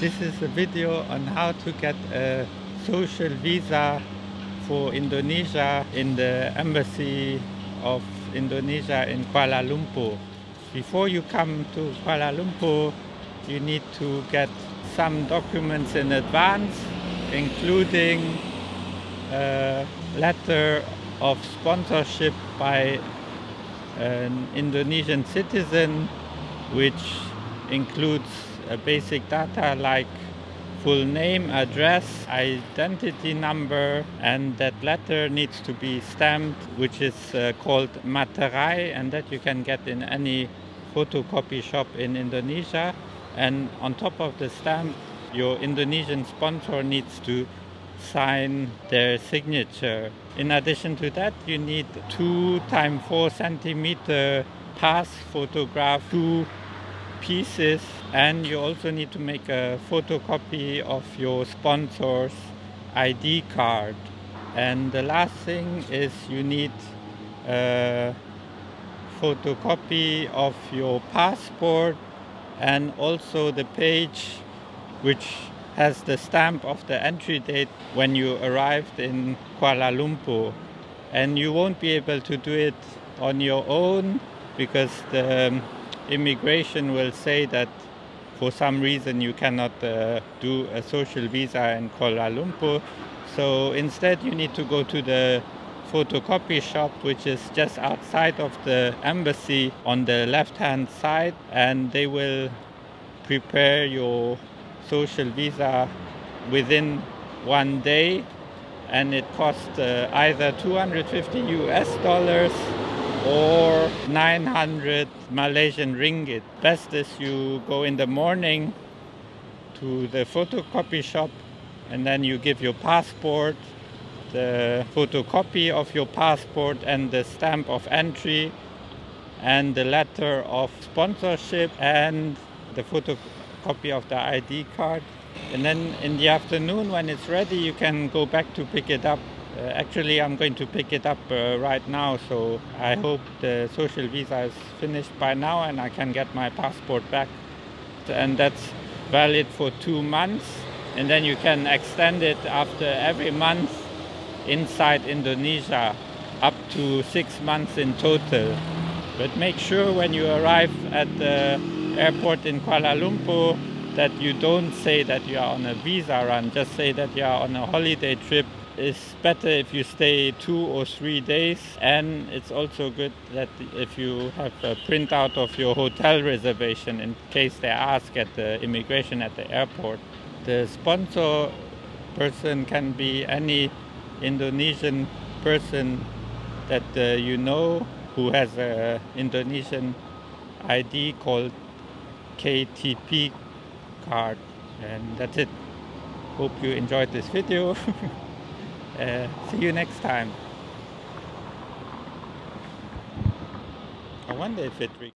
This is a video on how to get a social visa for Indonesia in the embassy of Indonesia in Kuala Lumpur. Before you come to Kuala Lumpur, you need to get some documents in advance, including a letter of sponsorship by an Indonesian citizen, which includes basic data like full name, address, identity number, and that letter needs to be stamped, which is uh, called materai, and that you can get in any photocopy shop in Indonesia. And on top of the stamp, your Indonesian sponsor needs to sign their signature. In addition to that, you need two times four centimeter pass photograph, two pieces, and you also need to make a photocopy of your sponsor's ID card. And the last thing is you need a photocopy of your passport and also the page which has the stamp of the entry date when you arrived in Kuala Lumpur. And you won't be able to do it on your own because the immigration will say that for some reason you cannot uh, do a social visa in Kuala Lumpur. So instead you need to go to the photocopy shop which is just outside of the embassy on the left hand side and they will prepare your social visa within one day and it costs uh, either 250 US dollars or 900 Malaysian ringgit. Best is you go in the morning to the photocopy shop and then you give your passport, the photocopy of your passport and the stamp of entry and the letter of sponsorship and the photocopy of the ID card. And then in the afternoon when it's ready you can go back to pick it up actually, I'm going to pick it up uh, right now, so I hope the social visa is finished by now and I can get my passport back. And that's valid for two months, and then you can extend it after every month inside Indonesia, up to six months in total. But make sure when you arrive at the airport in Kuala Lumpur that you don't say that you are on a visa run, just say that you are on a holiday trip it's better if you stay two or three days and it's also good that if you have a printout of your hotel reservation in case they ask at the immigration at the airport. The sponsor person can be any Indonesian person that uh, you know who has an Indonesian ID called KTP card and that's it. Hope you enjoyed this video. Uh, see you next time. I wonder if it